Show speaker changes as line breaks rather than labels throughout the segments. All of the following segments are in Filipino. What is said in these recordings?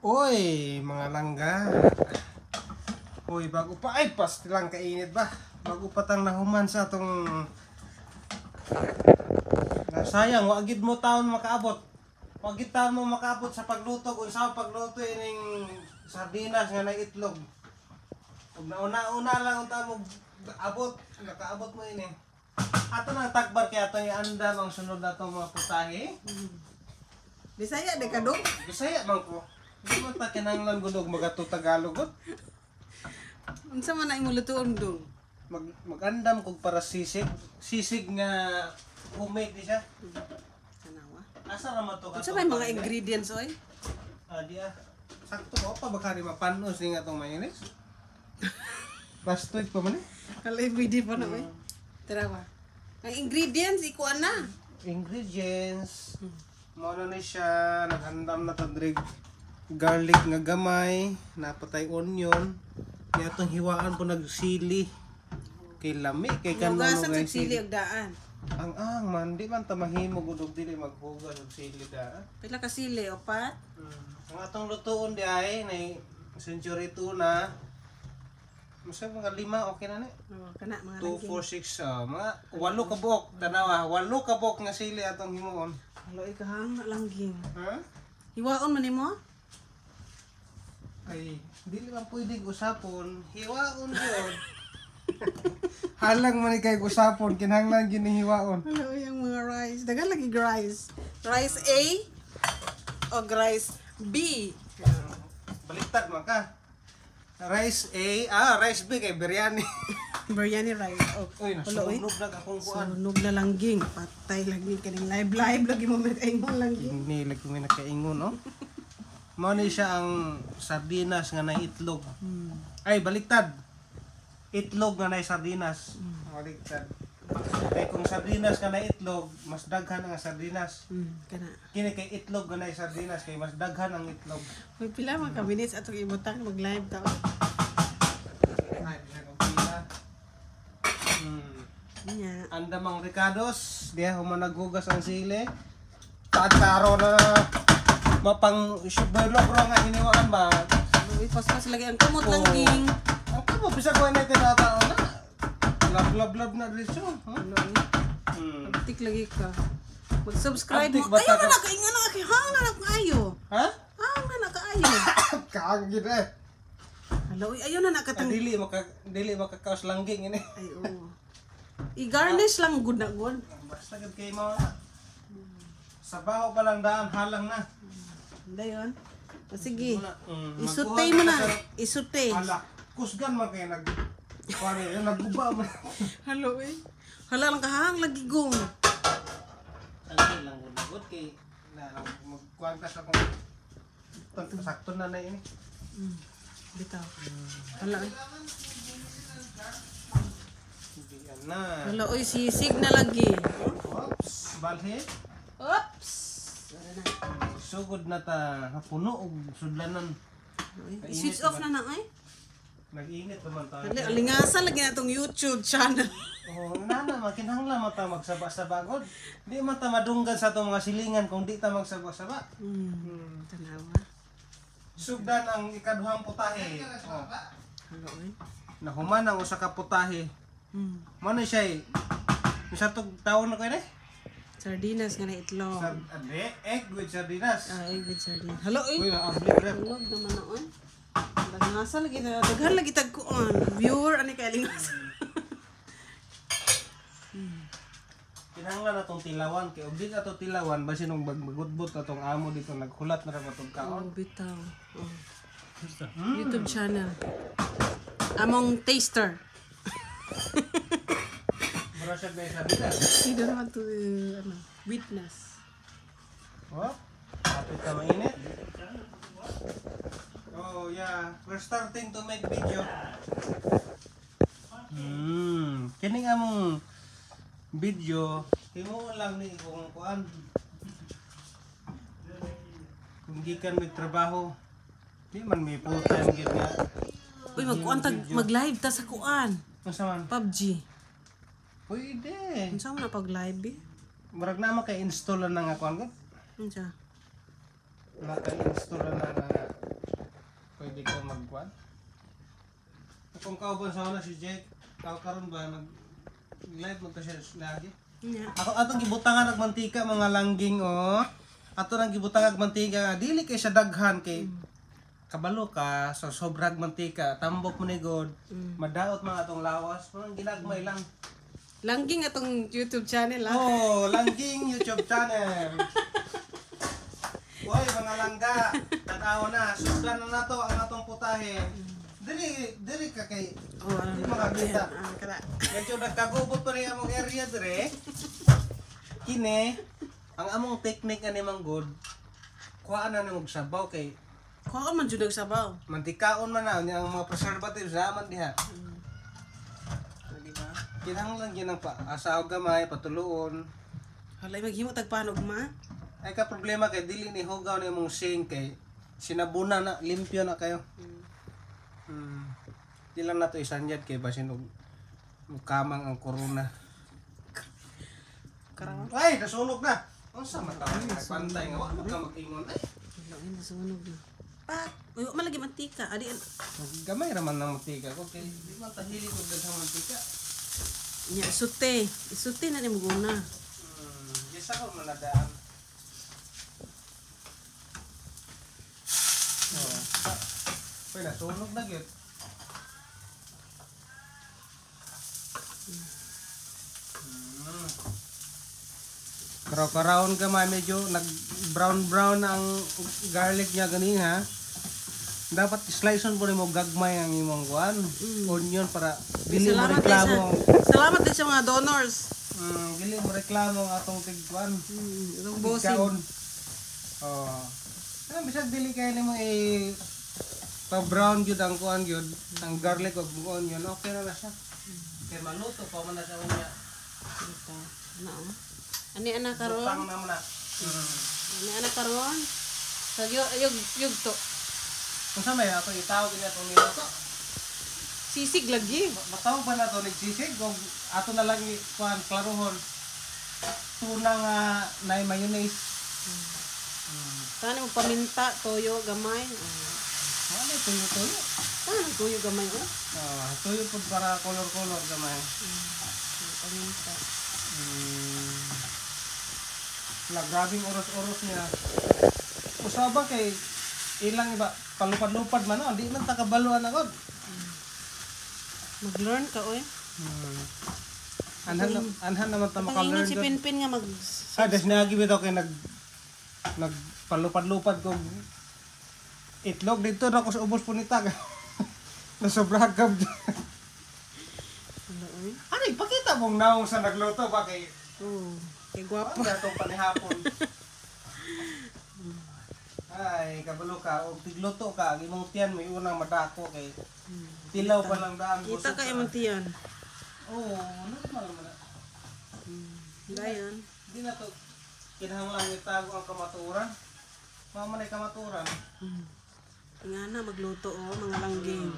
Oy, mga langga. Uy, bago pa ay pas lang kainit ba? Bago pa tang nahuman sa atong na sayang wagid mo taon makaabot. Wagid taon mo makaabot sa pagluto kung sa pagluto ining sardinas nga na itlog. Ug nauna-una lang unta mo abot, nakaabot mo ini. Ato nang takbar kay ato yung andam ang sunod na itong mga putahe.
Bisaya de kadong.
Bisaya man ko. Di man ta kinahanglan gud og magato Tagalog gud.
Unsa man ay mulutuon dong?
Mag magandam kog para sisig. Sisig nga homemade di siya.
Tanawa.
Asa ra man to
Unsa may mga ingredients oy?
Ah, di ah. Sakto ko pa bakari mapanos ni nga tong mayonnaise. Bastoy pa man eh.
Kalay pwede pa na oy. Tarawa. Ang ingredients iko ana.
Ingredients. Mo na ni siya naghandam na to drig garlic nga gamay, napatay onion, ni atong hiwaan po nagsili. Kay lami kay kanang
Hugasan sa sili og daan.
Ang ang man, di man ta mahimo gud og dili maghugas og sili da.
Pila ka sili opat?
Mm. Ang atong lutuon di ay nay century tuna. Masa mga lima okay na ni.
Oh, kana mga
2
lagi.
4 6 ah, mga walo ka buok tanawa, walo ka buok nga sili atong himuon.
Halo ikahang langging.
Ha?
Hiwaon man nimo?
Ay, dili man pwedeng usapon, hiwaon gyud. Halang man kay usapon kinahanglan gyud ni hiwaon.
Halo yung mga rice. Dagan lagi rice. Rice A o rice B.
Baliktad man ka. Rice A, ah, rice B kay biryani.
Biryani rice. Oh,
Uy, nasunog na akong kuan.
Sunog na langging. Patay lagi kaning live live lagi mo may kaingon langging.
Hindi lagi may nakaingon, no? Mao ni siya ang sardinas nga na itlog.
Hmm.
Ay, baliktad. Itlog nga na sardinas. Baliktad. Kay kung sardinas nga na itlog, mas daghan ang sardinas.
Hmm, kana.
Kini kay itlog nga na sardinas kay mas daghan ang itlog.
May pila man ka minutes atong ibutang mag live ta.
Ay, pinagpila. Hmm.
Nya.
Andamang Ricados, diya human naghugas ang sili. Tatsaro na mapang shubelok ro nga hiniwaan ba.
Uy, pas-pas lagi ang kamot
Oo.
langging.
Ang kamo bisa ko na tinatao na. Lab lab lab na diretso. Huh?
Ano eh?
Hmm.
Tik lagi ka. Mag-subscribe mo. Ayaw na na kaingan na kay hang na na kaayo.
Ha?
Hang na na kaayo.
Kagid eh.
Uy, ayaw na na katang
Dili maka dili makakaos langging ini.
Ay, oo. I-garnish lang good na good.
Basta gid kay mo. Sa baho pa lang daan halang na.
Dayon. O sige.
Mm,
Isute
magkuha
mo na.
sa-
Isute.
Hala, kusgan man kay nag Pare, nagguba man.
Halo eh. Hala lang kahang lagi gong.
Alay lang gud kay na magkuha ka sa kung sakto na na ini.
Mm. Bitaw. Hala eh.
Na.
Hala oy, sisig na lagi.
Oops, balhe.
Oops. Na.
Sugod na ta hapuno og sudlanan.
Uy, I-switch off na na ay.
Nag-init naman tayo.
Hala, alingasan lagi na tong YouTube channel.
Oh, nana makinahanglan man ta magsaba-saba god. Di man ta madunggan sa atong mga silingan kung di ta magsaba-saba.
Hmm.
Hmm.
Tanawa.
Sugdan ang ikaduhang putahe. Oh.
Eh.
Nahuman ang usa ka putahe.
Hmm.
Mo na siya eh. Sa tog taon na ko ni.
Sardinas nga na itlog.
Sa ade, egg with sardinas.
Ah, ay, good sardine. Halo eh.
Uy, na ablik rep.
Tulog naman noon. Langasa lagi na. Daghan lagi tag kuon. Viewer ani kay lingasa.
Kinahanglan atong tilawan kay ug di ato tilawan basi nung bagudbot atong amo dito naghulat na ra matong kaon.
Oh, bitaw. Oh. YouTube channel. Among taster.
Sardinas.
Sino naman to ano, witness.
Oh, kapit ka mainit. Oh, yeah. We're starting to make video. Hmm. Kining among video, himuon lang ni kung kuan. Kung gikan may trabaho, di man may full time gid nga.
Uy, magkuan tag mag-live ta sa kuan.
Unsa man?
PUBG.
Pwede.
Unsa man na pag-live eh?
Murag na maka-install na nga kuan ko.
Unsa?
Maka-install na nga pwede ka magkuhan. Kung kauban sa una si Jake, kau karon ba nag live mo to siya lagi.
Nya.
Ako atong gibutangan og mantika mga langging oh. Ato nang gibutangan og mantika dili kay sa daghan kay kabalo ka so sobrag mantika tambok mo ni god madaot mga atong lawas mga ginagmay lang
Langging atong YouTube channel ah.
oh langging youtube channel Hoy mga langga tanaw na sugdan na nato ang atong putahe diri diri ka kay
Oh,
Di makakita.
Ah.
Medyo nagkagubot pa rin among area dire. Kini, ang among technique ani manggod, kuhaan na nimog sabaw kay
Kuha ka man jud og sabaw.
mantikaon man na ang mga preservatives raman diha.
Ah, Di ba?
Kinahanglan gyud ang pa asaw gamay patuloon.
Halay maghimo tag panog ma.
Ay ka problema kay dili ni hugaw ni mong sink kay sinabuna na limpyo na kayo. Hmm. Di lang na to isanyad kay basin og og kamang ang corona.
Karawa.
Ay, nasunog na. Ang sama ka nagpantay nga wala ka mag-ingon. Ay,
Lain na sunog na. Pak, uy, malagi mantika. Adi
gamay raman ng mantika ko kay di man tahili ko daghang mantika.
Nya isute. Isute na ni mo guna.
Hmm, yes ako manadaan. Oh. Pwede nasunog na gyud. Hmm. Karaw-karawon ka man medyo nag brown brown ang garlic niya ganina. Dapat slice on po mo gagmay ang imong kuan. Onion para dili mo reklamo.
sa Salamat din sa mga donors.
Mm, dili mo reklamo ang atong tigkuan.
Hmm, itong bossing.
Ikaon. Oh. Ano bisag dili kay nimo i pa brown gyud ang kuan gyud, ang garlic ug onion, okay na na siya. Kay maluto pa man na sa unya.
Ito. Ano? oh? Ani ana karon?
Butang na mo na. Mm.
Ani ana karon? Yug yug yug to.
Kung sa may ato itawag niya itong niluto.
Sisig lagi.
Matawag ba na ito nagsisig? Kung ato na lang kuan klarohon. Tuna nga na mayonnaise.
Tani mo paminta, toyo, gamay. Ah,
Ano tuyo tuyo?
Tani toyo gamay oh.
Ah, tuyo pud para color-color gamay.
Ah, Paminta.
Mm. Wala, grabing oros-oros niya. Usaba kay ilang iba palupad-lupad man no, di man takabaluan agad.
Mag-learn ka oy.
Hmm. Anhan na, anhan naman ta maka-learn
si. Pinpin nga mag
Ah, des nagi bitaw kay nag nag palupad-lupad ko itlog dito na ko sa ubos punita. Nasobrang kab.
Ano oy?
Ano, ipakita mong naong sa nagluto ba kay
Oh, kay gwapo.
Ano gatong panihapon? Ay, kabalo ka, o tigluto ka, ang imong tiyan may unang madako kay tilaw pa lang daan.
Kita ka imong tiyan.
Oo, normal man. na.
Dayan.
Di na to kinahanglan itago ang kamaturan. Mama na kamaturan.
Hmm. Nga na magluto oh, mga langging.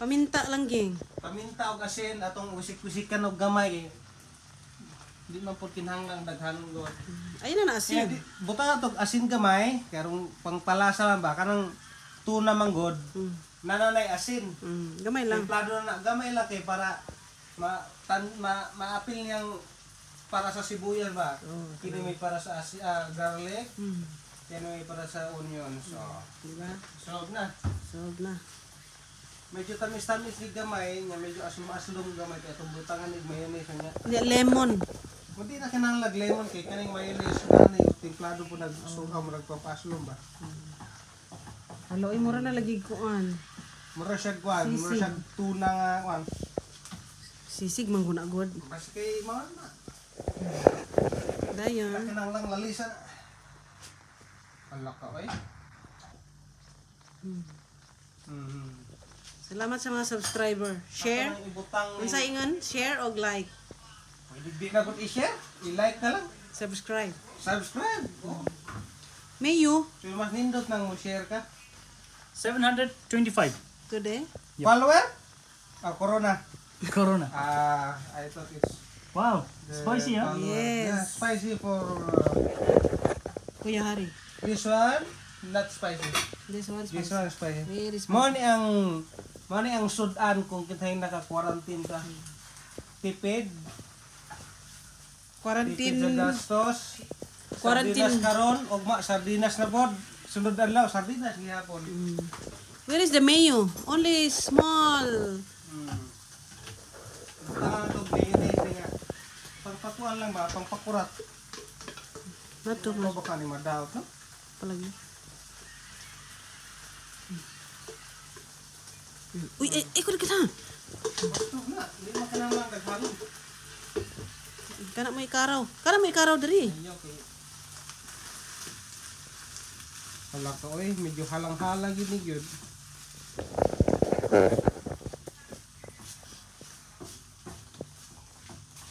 Paminta langging.
Paminta og asin atong usik-usikan og gamay kay di man pud kinahanglan daghanon god.
Ayun na na
Kaya
asin.
di, buta na to asin gamay, karong pangpalasa lang ba kanang tuna manggod.
Mm.
Nananay asin.
Mm, gamay lang.
Templado na na gamay lang kay para ma tan ma maapil niyang para sa sibuyas ba.
Oh,
Kini may para sa asi, ah, garlic,
Mm.
kini may para sa onion. So,
Di ba?
solve na.
Solve na.
Medyo tamis-tamis ni gamay, nga medyo aslom-aslom gamay kay itong butangan ni mayonnaise niya.
Lemon.
Hindi na kinahanglan lemon kay kaning mayonnaise na ni templado po nagsuka mo nagpapaslom ba.
Haloy mo na lagi kuan.
Mura siya kwan, mura siya tuna nga kwan.
Sisig man guna god.
Basta kay mga na.
Dayon.
Kinahanglan lalisan. Alak ka eh.
Mm.
Mhm.
Salamat sa mga subscriber. Share. Unsa ingon? Share o like?
Pwede di na ko i-share. I-like na lang.
Subscribe.
Subscribe. Oh.
Mayu.
So mas nindot nang share ka.
725
Today.
Yep.
Follower? Ah, Corona.
Corona.
Ah, I thought it's
Wow, spicy huh?
follower.
Yes.
Yeah, spicy for uh,
Kuya Hari.
this one. not spicy.
This one
This
spicy.
one spicy.
Very spicy.
Mo ni ang mo ni ang sudan kung kitay naka-quarantine ka. Tipid, tipid
Quarantine.
sa gastos.
Quarantine.
Sardinas karon, ugma sardinas na pod. Sunod adlaw sardinas gihapon.
Mm. Where is the mayo? Only small.
Mm. Ah, to mayonnaise nga. Pangpakuan lang ba, pangpakurat.
Not too
Ano
much.
ba ka ni madawat, no?
Palagi. Mm. Uy, eh, ikot kita.
Basta na, hindi man ka naman naghalong.
Kana mo ikaraw. Kana mo ikaraw diri.
Wala ka oy, medyo halang-halang yun ni.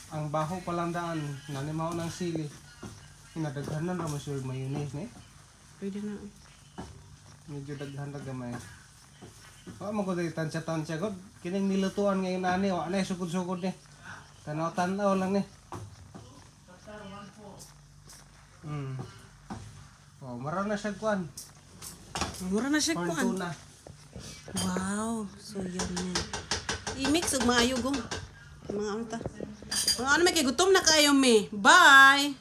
Ang baho palandaan, nanimaw ng sili. Inadaghanan naman sure mayonnaise ni.
Pwede na.
Medyo daghan na gamay. Wa mo ko dito tansya-tansya god. Kining nilutuan ngayon ani, wa na sugod-sugod ni. Tanaw-tanaw lang ni. Hmm. Oh, mara na siya kuan.
Mura na siya
Corn
kuan.
tuna.
Wow, so yummy. I-mix og maayo gong. Mga ano ta. Mga ano may kay gutom na kayo me. Bye.